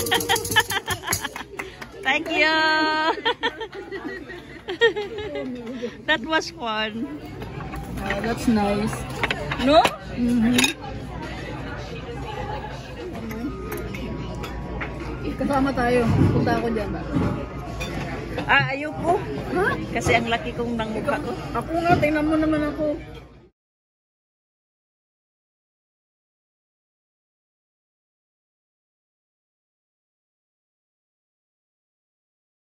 Thank you. that was fun. Ah, that's nice. No? Mhm. Kasama tayo. Punta ako dyan. Ah, ayoko. Ha? Kasi ang laki kong ng mukha ko. Ako nga, tingnan mo naman ako.